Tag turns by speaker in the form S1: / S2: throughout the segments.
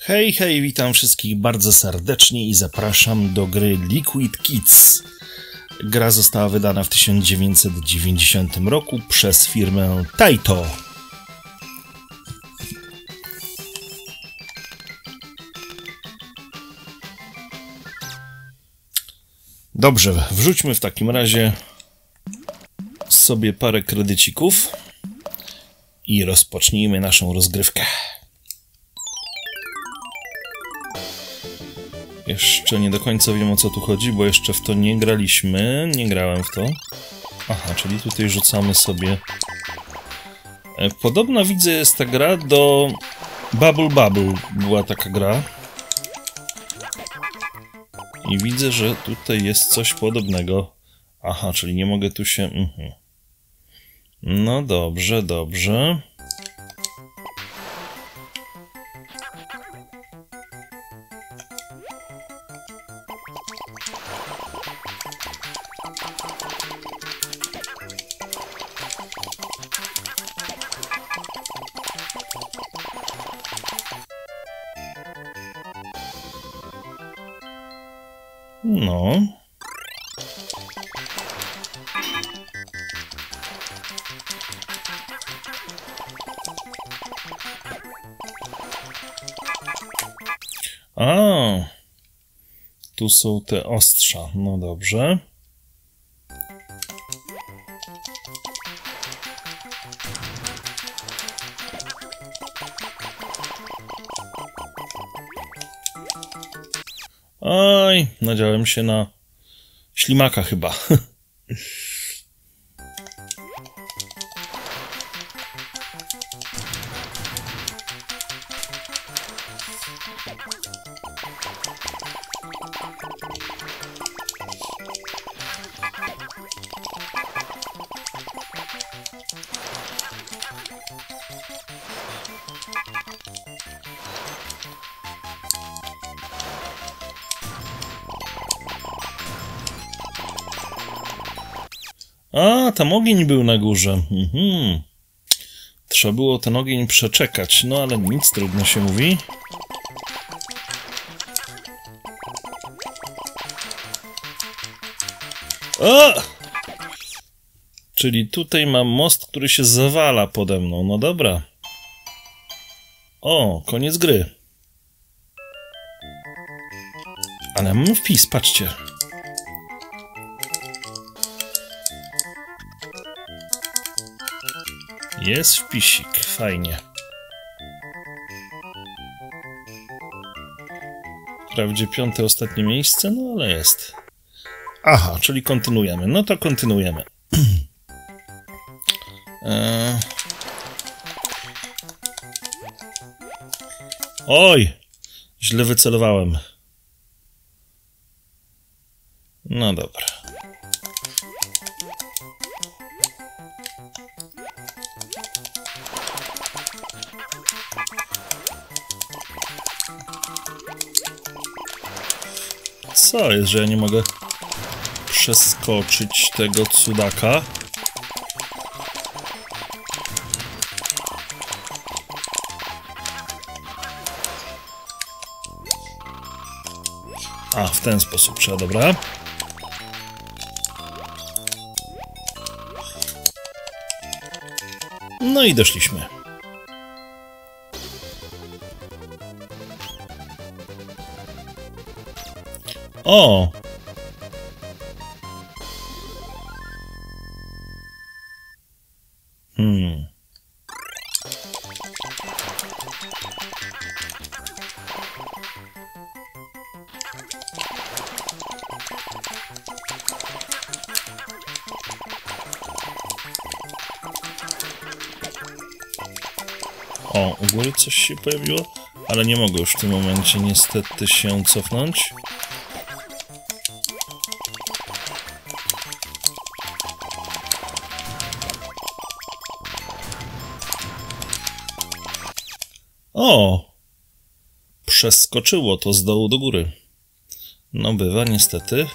S1: Hej, hej, witam wszystkich bardzo serdecznie i zapraszam do gry Liquid Kids. Gra została wydana w 1990 roku przez firmę Taito. Dobrze, wrzućmy w takim razie sobie parę kredycików i rozpocznijmy naszą rozgrywkę. Jeszcze nie do końca wiem o co tu chodzi, bo jeszcze w to nie graliśmy. Nie grałem w to. Aha, czyli tutaj rzucamy sobie. E, Podobna widzę jest ta gra do Bubble Bubble. Była taka gra. I widzę, że tutaj jest coś podobnego. Aha, czyli nie mogę tu się. Mhm. No dobrze, dobrze. No. A, tu są te ostrza. No dobrze. Nadziałem się na ślimaka chyba. A, tam ogień był na górze. Mhm. Trzeba było ten ogień przeczekać, no ale nic, trudno się mówi. O! Czyli tutaj mam most, który się zawala pode mną. No dobra. O, koniec gry. Ale mam wpis, patrzcie. Jest wpisik, fajnie. Wprawdzie piąte, ostatnie miejsce, no ale jest. Aha, czyli kontynuujemy. No to kontynuujemy. Eee. Oj! Źle wycelowałem. No dobra. Co jest, że ja nie mogę przeskoczyć tego cudaka? A, w ten sposób trzeba, dobra. No i doszliśmy. O! Hmm. O, u góry coś się pojawiło, ale nie mogę już w tym momencie niestety się cofnąć. O! Przeskoczyło to z dołu do góry. No bywa, niestety.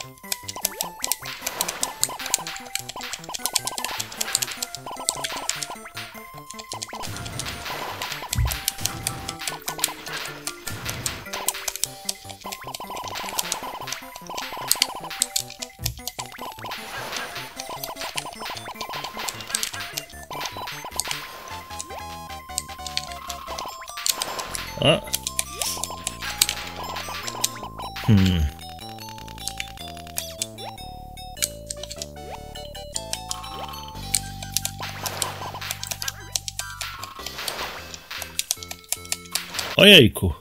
S1: Ojejku.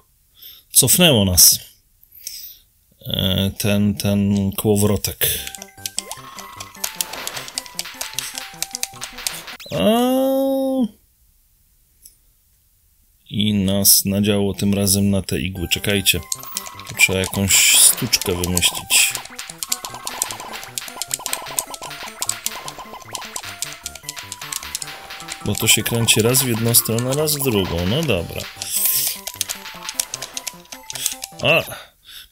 S1: Cofnęło nas. E, ten, ten kołowrotek. A... I nas nadziało tym razem na te igły. Czekajcie. Trzeba jakąś sztuczkę wymyślić. Bo to się kręci raz w jedną stronę, raz w drugą. No dobra. A,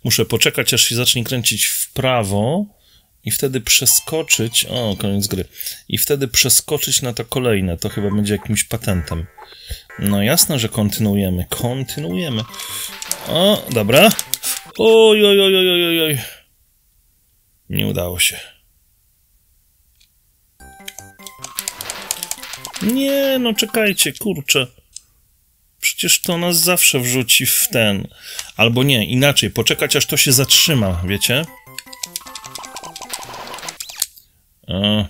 S1: muszę poczekać, aż się zacznie kręcić w prawo i wtedy przeskoczyć. O, koniec gry. I wtedy przeskoczyć na to kolejne. To chyba będzie jakimś patentem. No jasne, że kontynuujemy. Kontynuujemy. O, dobra. Oj, oj, oj, oj, oj, oj. Nie udało się. Nie, no czekajcie, kurczę. Przecież to nas zawsze wrzuci w ten. Albo nie, inaczej, poczekać aż to się zatrzyma, wiecie? A,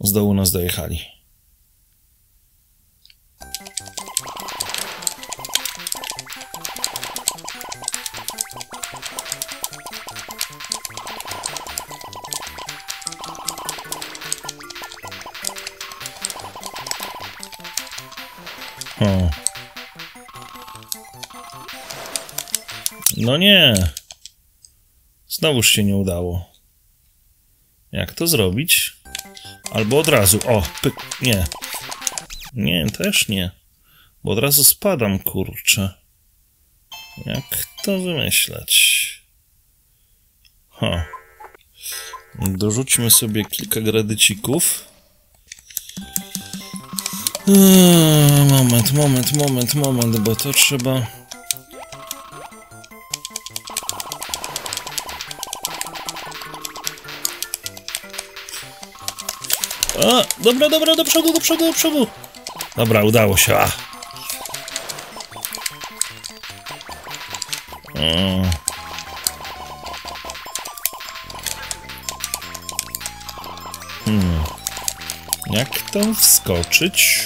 S1: z dołu nas dojechali. No nie. Znowuż się nie udało. Jak to zrobić? Albo od razu. O, pyk. Nie. Nie, też nie. Bo od razu spadam, kurczę. Jak to wymyśleć? Ha. Dorzućmy sobie kilka gradycików. Eee, moment, moment, moment, moment, bo to trzeba. A, dobra, dobra, do przodu, do przodu, do przodu. Dobra, udało się. A. O. Hmm. Jak tam wskoczyć?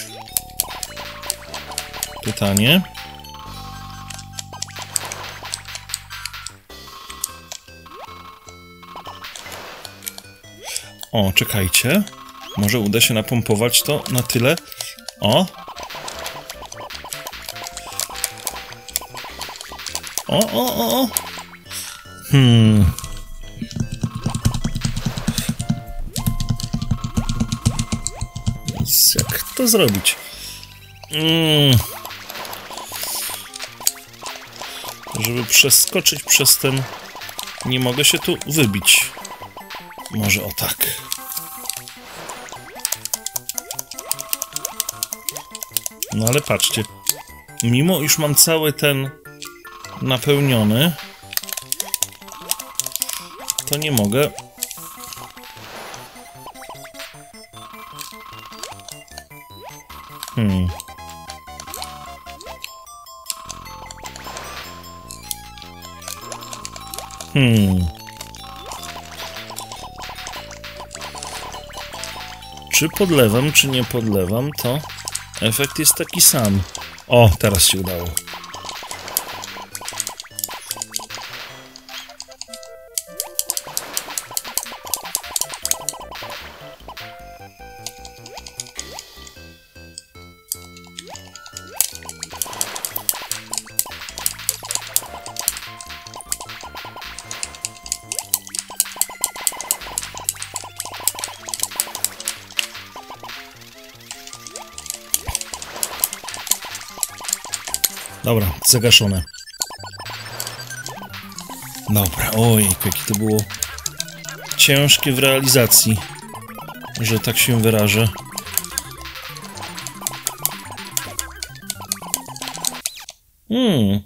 S1: Pytanie. O, czekajcie. Może uda się napompować to na tyle. O! O, o, o, o! Hmm. Jak to zrobić? Mm. Żeby przeskoczyć przez ten... Nie mogę się tu wybić. Może o tak. No ale patrzcie. Mimo iż mam cały ten napełniony, to nie mogę. Hmm. Hmm. Czy podlewam, czy nie podlewam, to efekt jest taki sam. O, teraz się udało. Dobra, zagaszone. Dobra, oj, jakie to było ciężkie w realizacji, że tak się wyrażę. Hmm.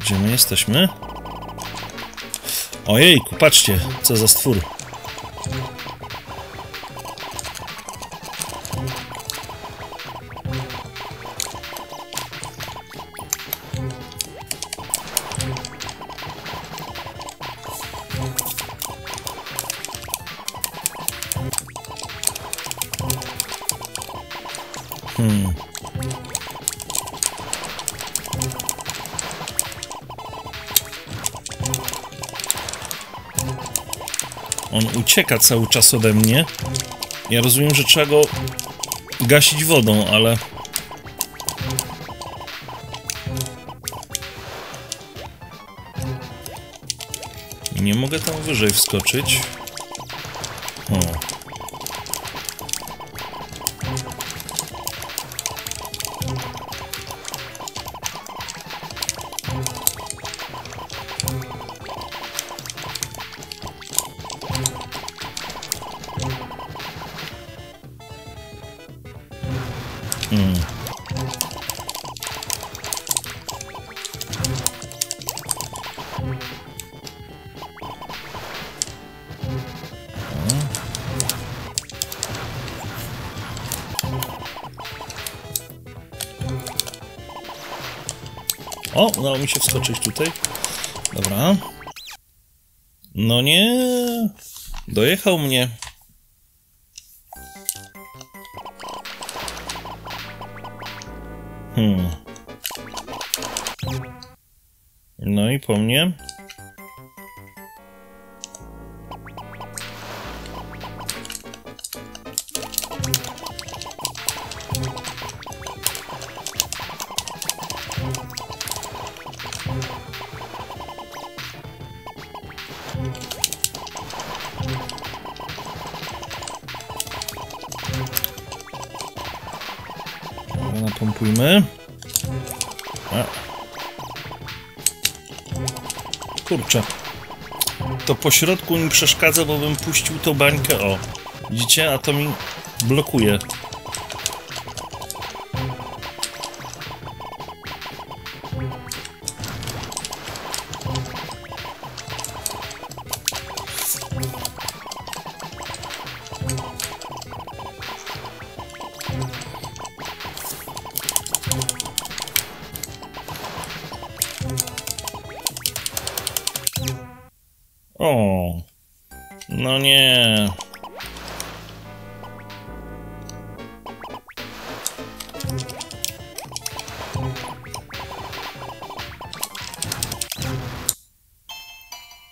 S1: Gdzie my jesteśmy? Ojejku, patrzcie, co za stwór. On ucieka cały czas ode mnie. Ja rozumiem, że trzeba go gasić wodą, ale... Nie mogę tam wyżej wskoczyć. Udało mi się wskoczyć tutaj. Dobra. No nie. Dojechał mnie. Hmm. No i po mnie. To po środku mi przeszkadza, bo bym puścił tą bańkę. O. Widzicie? A to mi blokuje. No nie.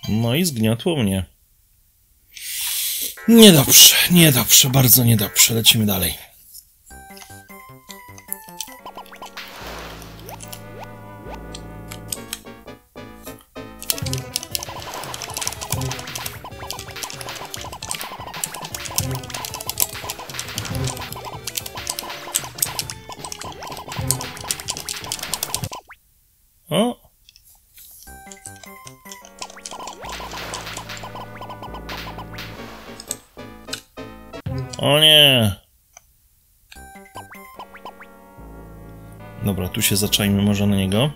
S1: No i zgniotło mnie. Niedobrze, niedobrze, bardzo niedobrze. Lecimy dalej. Się zaczajmy może na niego.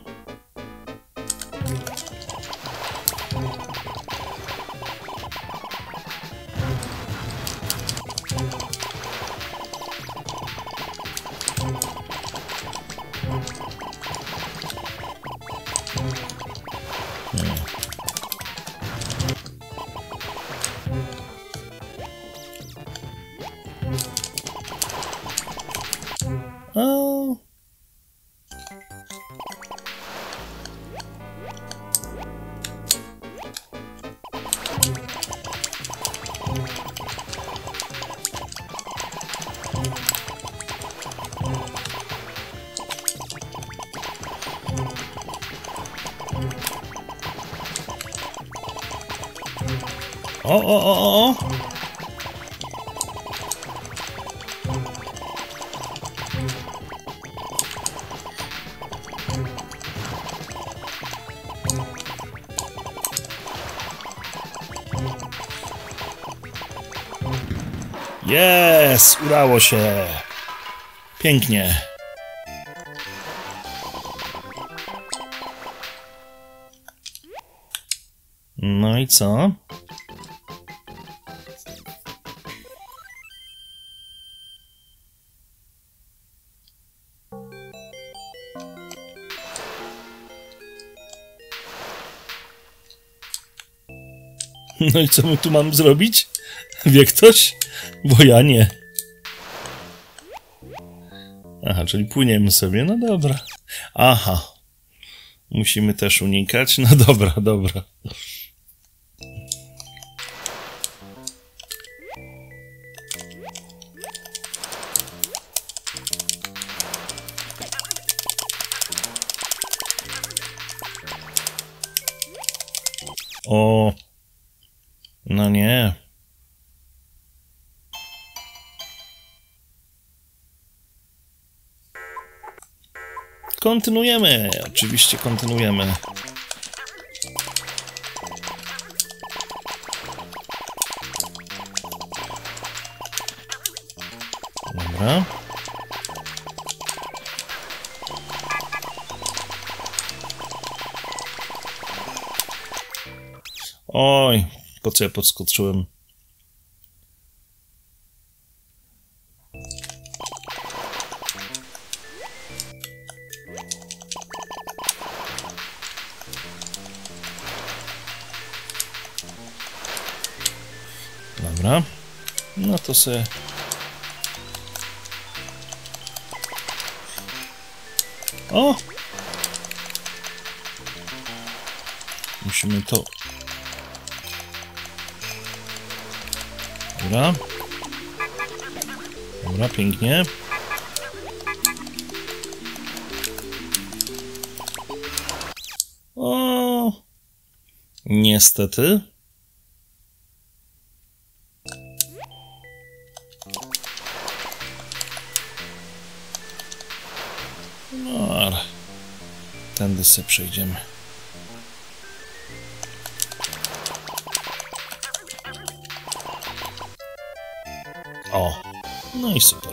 S1: O, o, o. Jest! Udało się! Pięknie. No i co? No i co my tu mam zrobić? Wie ktoś? Bo ja nie. Aha, czyli płyniemy sobie. No dobra. Aha. Musimy też unikać. No dobra, dobra. Kontynuujemy. Oczywiście kontynuujemy. Dobra. Oj, po co ja podskoczyłem? Dobra. No to sobie... O! Musimy to... Dobra. Dobra, pięknie. O! Niestety. Sobie przejdziemy. O, no i super.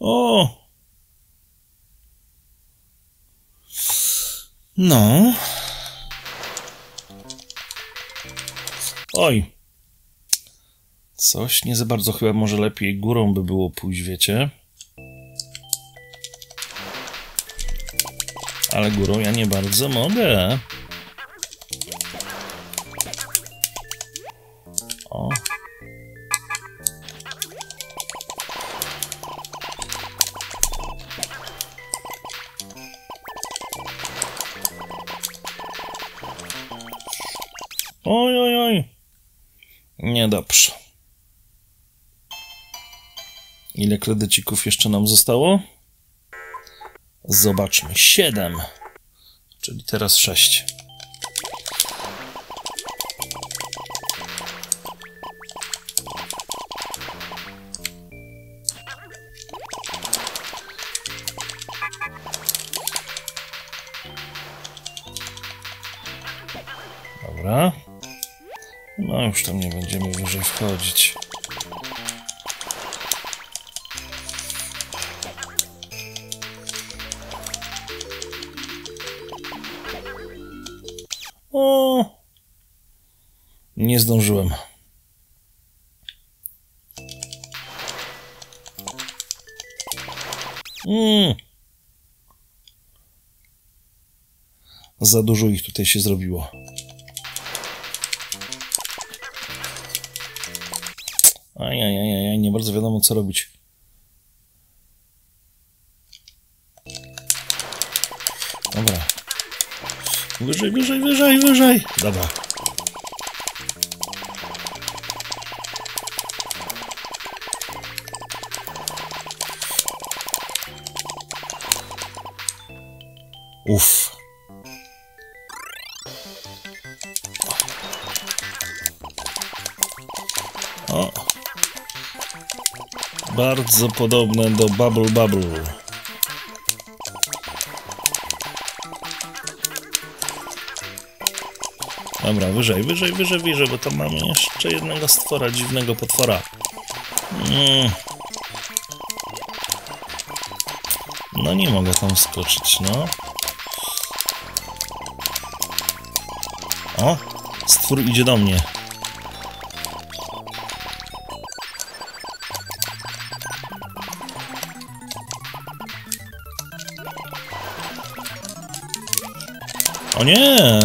S1: O! No. Oj. Coś nie za bardzo chyba może lepiej górą by było pójść, wiecie? Ale górą ja nie bardzo mogę. O. Oj, oj, oj. Niedobrze. Kredycików jeszcze nam zostało? Zobaczmy. 7. Czyli teraz 6. Dobra. No już tam nie będziemy wyżej wchodzić. Nie zdążyłem. Mm. Za dużo ich tutaj się zrobiło. Ajajajaj, nie bardzo wiadomo co robić. Dobra. Wyżej, wyżej, wyżej, wyżej. Dobra. Uff. O. Bardzo podobne do Bubble Bubble. Dobra, wyżej, wyżej, wyżej, wyżej, bo tam mamy jeszcze jednego stwora, dziwnego potwora. Mm. No nie mogę tam skoczyć, no. O, stwór idzie do mnie. O nie!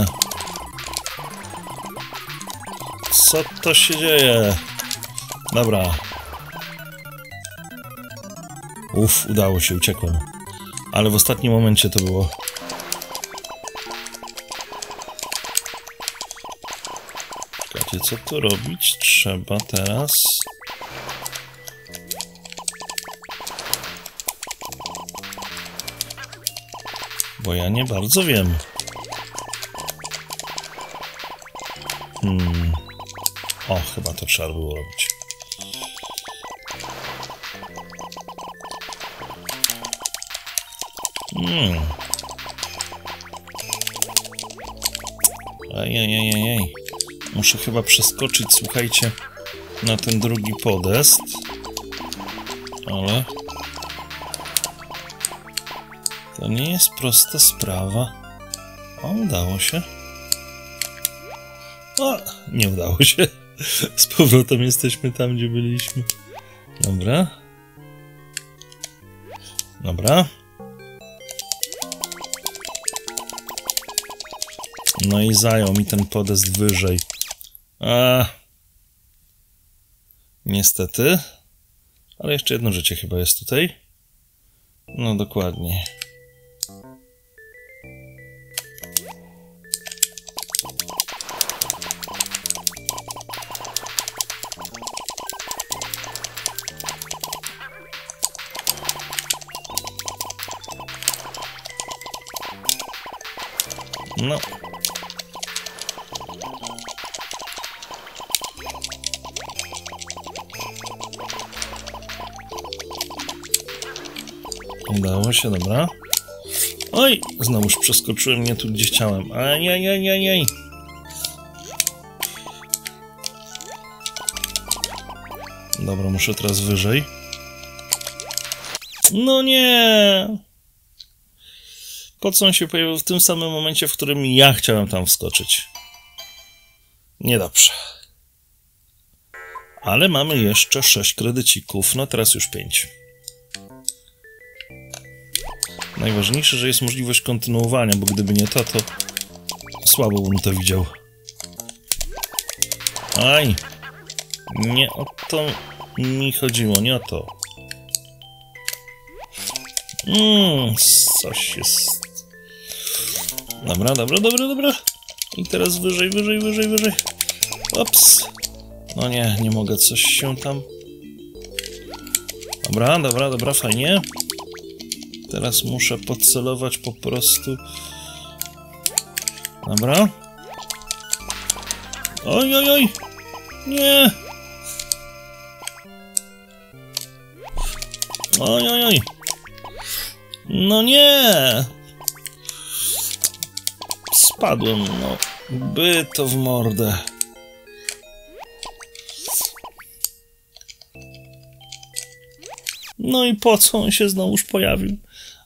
S1: Co to się dzieje? Dobra. Uff, udało się, uciekłem. Ale w ostatnim momencie to było. Co tu robić? Trzeba teraz... Bo ja nie bardzo wiem. Hmm. O, chyba to trzeba było robić. Hmm. Ajajajajaj. Muszę chyba przeskoczyć, słuchajcie, na ten drugi podest. Ale... To nie jest prosta sprawa. O, udało się. O, nie udało się. Z powrotem jesteśmy tam, gdzie byliśmy. Dobra. Dobra. No i zajął mi ten podest wyżej. A. Niestety. Ale jeszcze jedno życie chyba jest tutaj. No dokładnie. Się, dobra. Oj, znowuż przeskoczyłem nie tu, gdzie chciałem. Ajajajajaj. Dobra, muszę teraz wyżej. No nie! Po co on się pojawił w tym samym momencie, w którym ja chciałem tam wskoczyć? Niedobrze. Ale mamy jeszcze 6 kredycików, no teraz już 5. Najważniejsze, że jest możliwość kontynuowania, bo gdyby nie to, to słabo bym to widział. Aj! Nie o to mi chodziło, nie o to. Mmm, coś jest. Dobra, dobra, dobra, dobra. I teraz wyżej, wyżej, wyżej, wyżej. Ops. No nie, nie mogę, coś się tam... Dobra, dobra, dobra, fajnie. Teraz muszę podcelować po prostu. Dobra. Oj, oj, oj. Nie. Oj, oj, oj. No nie. Spadłem, no. By to w mordę. No i po co on się znowuż pojawił?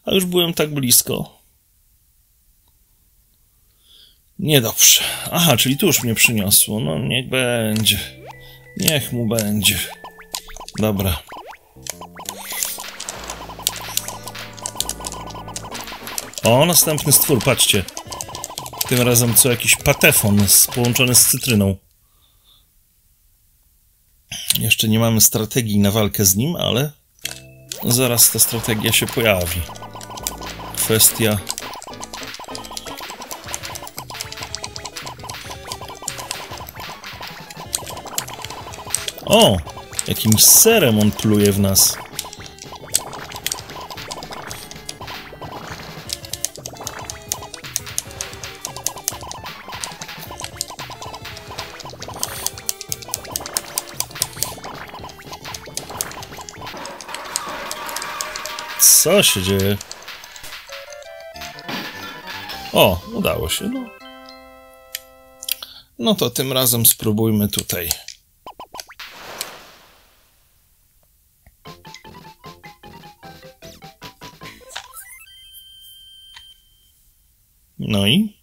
S1: A już byłem tak blisko. Niedobrze. Aha, czyli tu już mnie przyniosło. No niech będzie. Niech mu będzie. Dobra. O, następny stwór, patrzcie. Tym razem co jakiś patefon z, połączony z cytryną. Jeszcze nie mamy strategii na walkę z nim, ale zaraz ta strategia się pojawi. Kwestia O! Jakimś serem on pluje w nas. Co się dzieje? O, udało się. No. no to tym razem spróbujmy tutaj. No i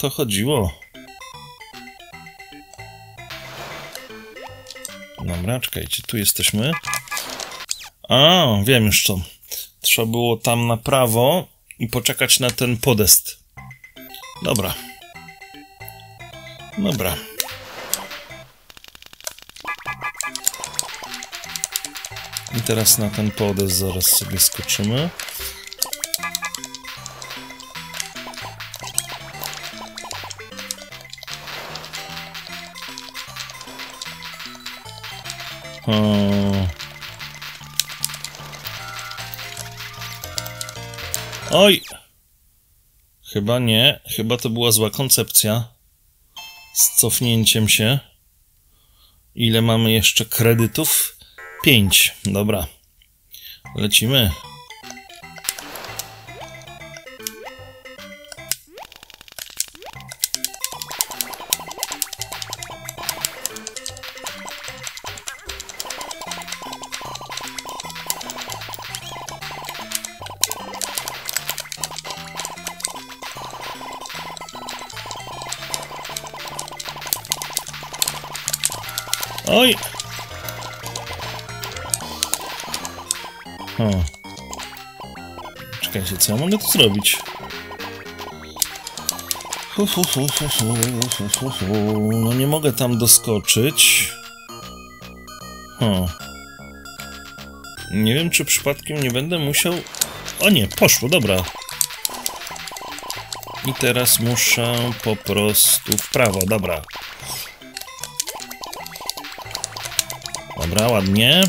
S1: to chodziło. Dobra, czekajcie, tu jesteśmy. A, wiem już co. Trzeba było tam na prawo i poczekać na ten podest. Dobra. Dobra. I teraz na ten podest zaraz sobie skoczymy. Oj! Chyba nie. Chyba to była zła koncepcja. Z cofnięciem się. Ile mamy jeszcze kredytów? Pięć. Dobra. Lecimy. Tu zrobić? Hu, hu, hu, hu, hu. No nie mogę tam doskoczyć. O. Nie wiem, czy przypadkiem nie będę musiał... O nie, poszło, dobra. I teraz muszę po prostu w prawo, dobra. Dobra, ładnie.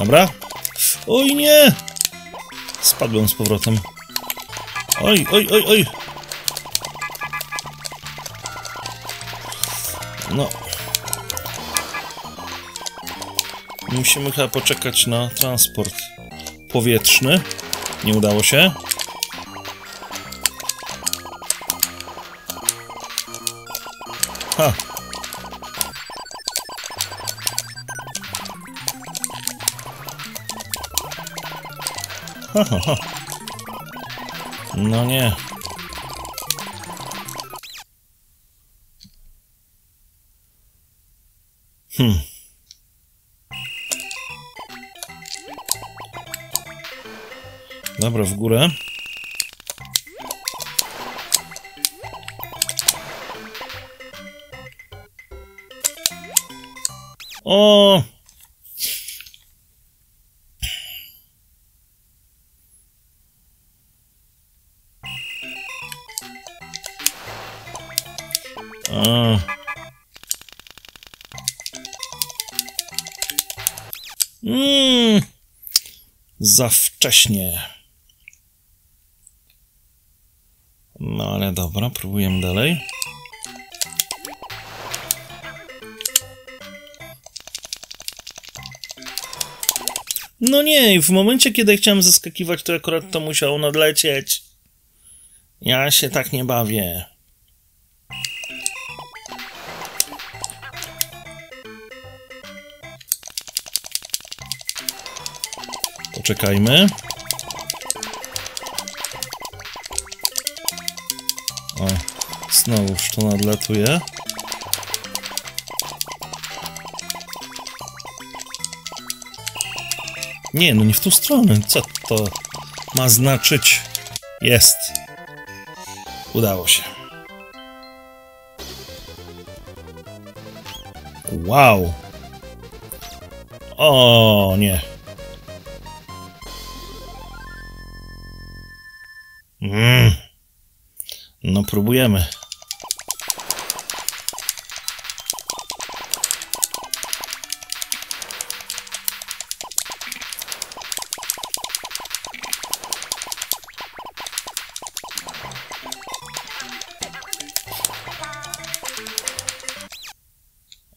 S1: Dobra. Oj nie! Spadłem z powrotem. Oj, oj, oj, oj! No. Musimy chyba poczekać na transport powietrzny. Nie udało się. Ha. No nie. Hmm. Dobra, w górę. O! Za wcześnie. No ale dobra, próbujemy dalej. No nie, w momencie, kiedy chciałem zaskakiwać, to akurat to musiało nadlecieć. Ja się tak nie bawię. Poczekajmy. O, znowuż to nadlatuje. Nie, no nie w tą stronę. Co to ma znaczyć? Jest. Udało się. Wow. O, nie. No, próbujemy.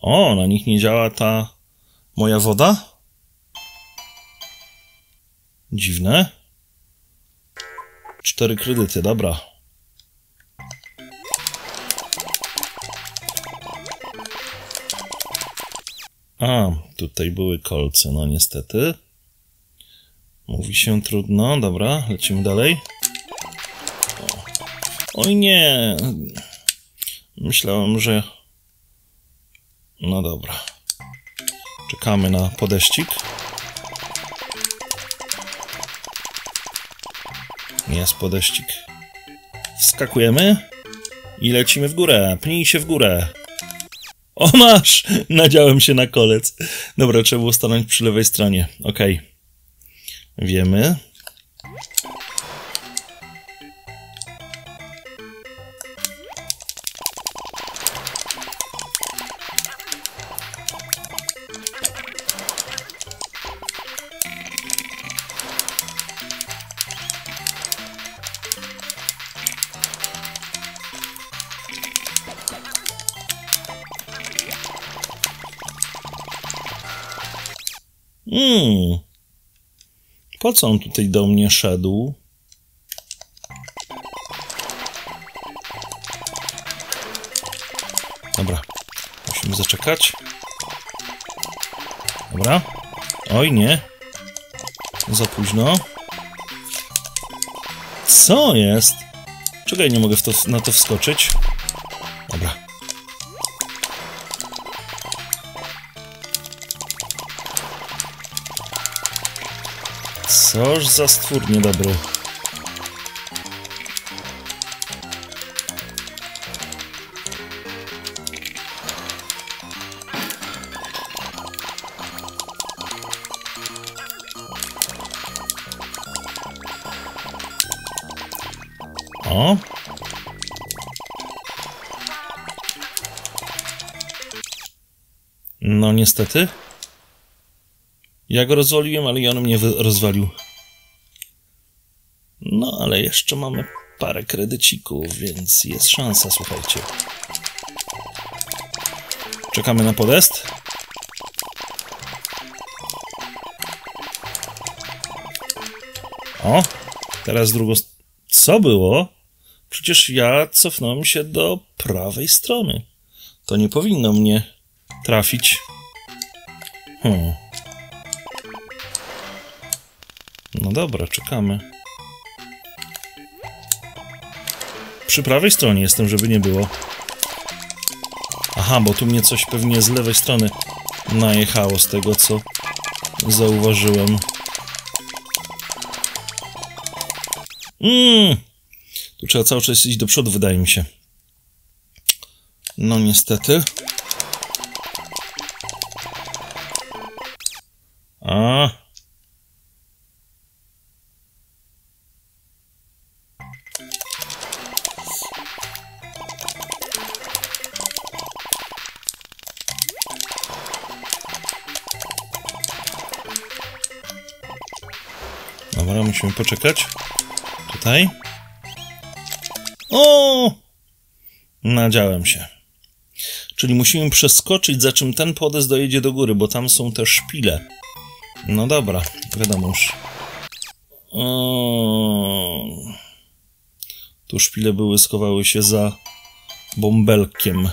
S1: O, na nich nie działa ta moja woda? Dziwne. Cztery kredyty, dobra. A, tutaj były kolce, no niestety. Mówi się trudno, dobra, lecimy dalej. O. Oj nie! Myślałem, że... No dobra. Czekamy na podeścik. Jest podeścik. Wskakujemy i lecimy w górę. Pnij się w górę. O, masz! Nadziałem się na kolec. Dobra, trzeba było stanąć przy lewej stronie. Okej. Okay. Wiemy. Po co on tutaj do mnie szedł? Dobra. Musimy zaczekać. Dobra. Oj, nie. Za późno. Co jest? Czekaj, nie mogę to, na to wskoczyć. Coż za stwór niedobry. O. No niestety. Ja go rozwaliłem, ale on mnie rozwalił. Jeszcze mamy parę kredycików, więc jest szansa, słuchajcie. Czekamy na podest. O, teraz drugą... Co było? Przecież ja cofnąłem się do prawej strony. To nie powinno mnie trafić. Hmm. No dobra, czekamy. Przy prawej stronie jestem, żeby nie było. Aha, bo tu mnie coś pewnie z lewej strony najechało z tego, co zauważyłem. Mmm! Tu trzeba cały czas iść do przodu, wydaje mi się. No niestety. Poczekać. Tutaj. O! Nadziałem się. Czyli musimy przeskoczyć, za czym ten podest dojedzie do góry, bo tam są te szpile. No dobra, wiadomo już. O... Tu szpile były, schowały się za bąbelkiem.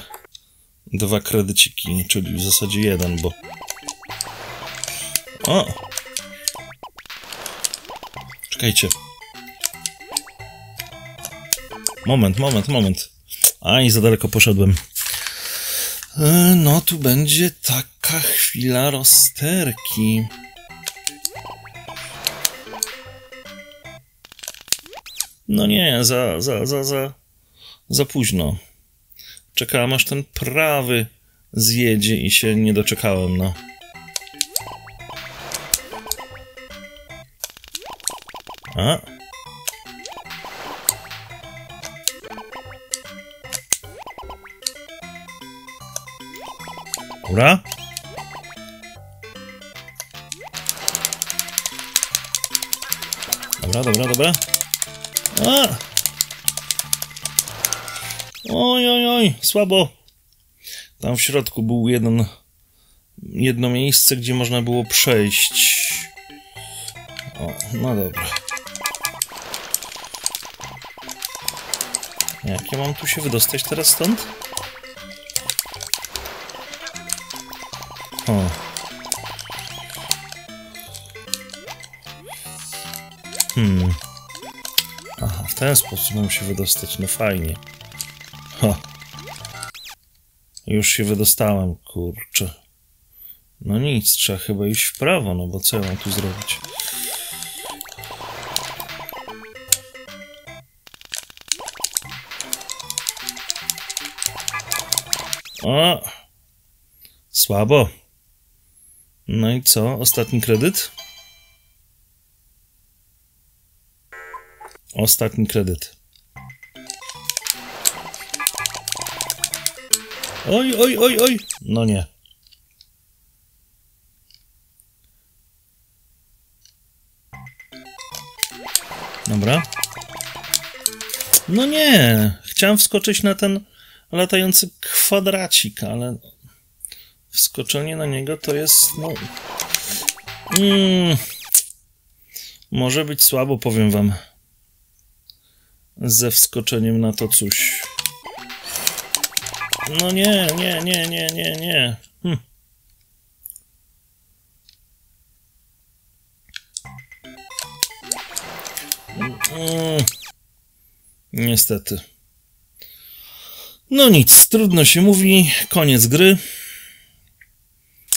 S1: Dwa kredyciki, czyli w zasadzie jeden, bo... O! Czekajcie. Moment, moment, moment. Aj, za daleko poszedłem. E, no, tu będzie taka chwila rozterki. No nie, za, za, za, za, za późno. Czekałem aż ten prawy zjedzie i się nie doczekałem, no. A? Dobra. Dobra, dobra, dobra. Oj, oj, oj, słabo. Tam w środku był jeden, jedno miejsce, gdzie można było przejść. O, no dobra. Jak ja mam tu się wydostać teraz stąd? O. Hmm. Aha, w ten sposób mam się wydostać, no fajnie. Ha. Już się wydostałem, kurczę. No nic, trzeba chyba iść w prawo, no bo co ja mam tu zrobić? Słabo. No i co? Ostatni kredyt? Ostatni kredyt. Oj, oj, oj, oj. No nie. Dobra. No nie. Chciałem wskoczyć na ten latający kwadracik, ale wskoczenie na niego to jest, no... Mm, może być słabo, powiem wam. Ze wskoczeniem na to coś. No nie, nie, nie, nie, nie, nie. Hm. Mm, niestety. No nic, trudno się mówi. Koniec gry.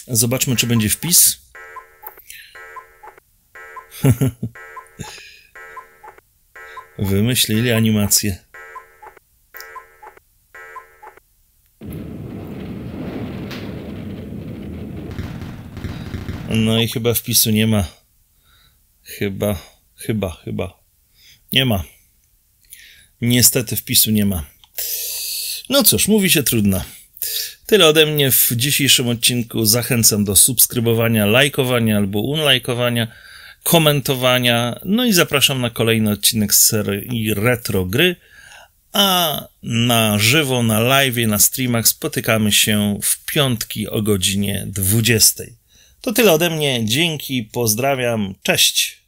S1: Zobaczmy, czy będzie wpis. Wymyślili animację. No i chyba wpisu nie ma. Chyba, chyba, chyba. Nie ma. Niestety wpisu nie ma. No cóż, mówi się trudno. Tyle ode mnie w dzisiejszym odcinku. Zachęcam do subskrybowania, lajkowania albo unlajkowania, komentowania. No i zapraszam na kolejny odcinek z serii Retro Gry. A na żywo, na live, na streamach spotykamy się w piątki o godzinie 20. To tyle ode mnie. Dzięki, pozdrawiam. Cześć.